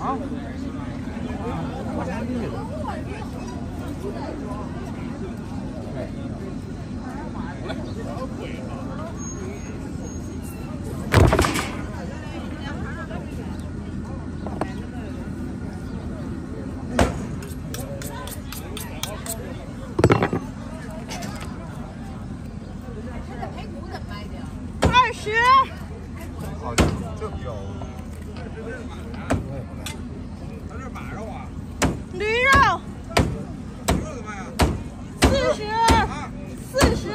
啊？二十，好像这标。驴肉，四十，四十，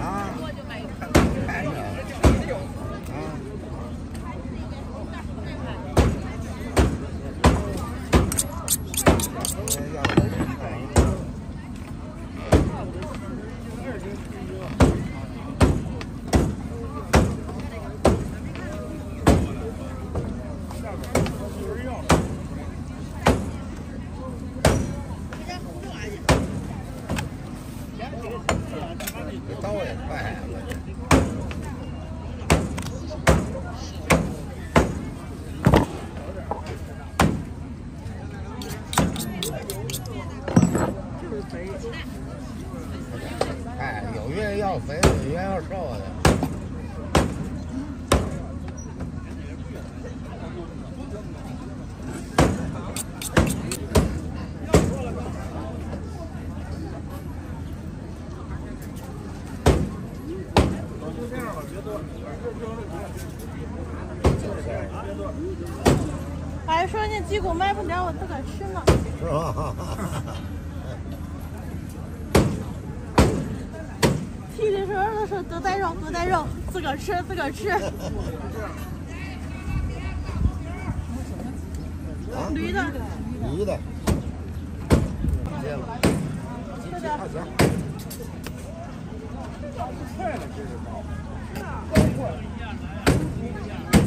啊，看着啊，要不人看一看。这刀也快了。哎，有越要肥的，有越要瘦的。还说那鸡骨卖不了，我自个儿吃呢。是吧？提的时候都说多带肉，多带肉，自个儿吃，自个儿吃。啊，驴的，驴的，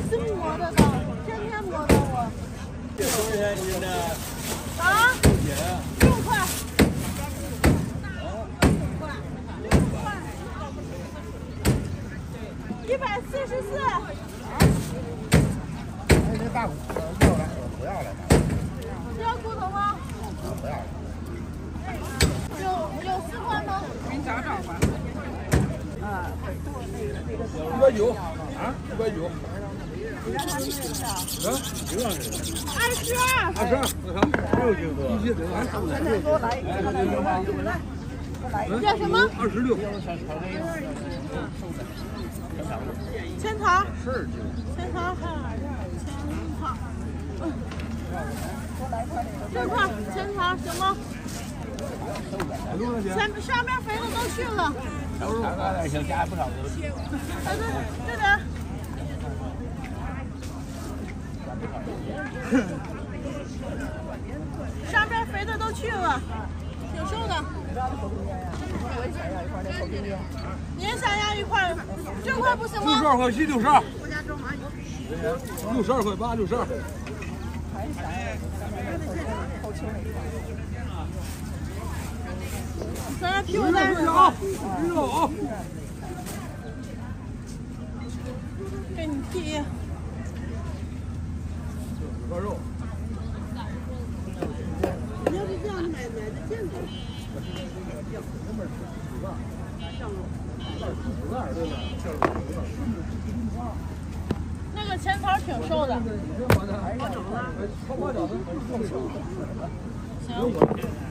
是磨的呢，天天磨的我。啊？六块。一百四十四，哎，那大骨头要来，我不要了，要骨头吗？不要了。有有四块吗？一百九啊，一百九。啊，二十二。二十二，我看六斤多，一斤多。叫什么？二十六。千桃。千桃？千桃。这块千桃行吗？前上面肥的都去了。想加不少的。哎，对，这个。上边肥的都去了，挺瘦的。你也想要一块？这块不行吗六十？二块七，六十二。六十二块八，六十二。咱这屁股蛋是啊，知道啊。给你剃。个肉。你要是这样买买的见过。那个前桃挺瘦的。行。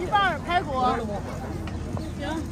一半儿排骨。行。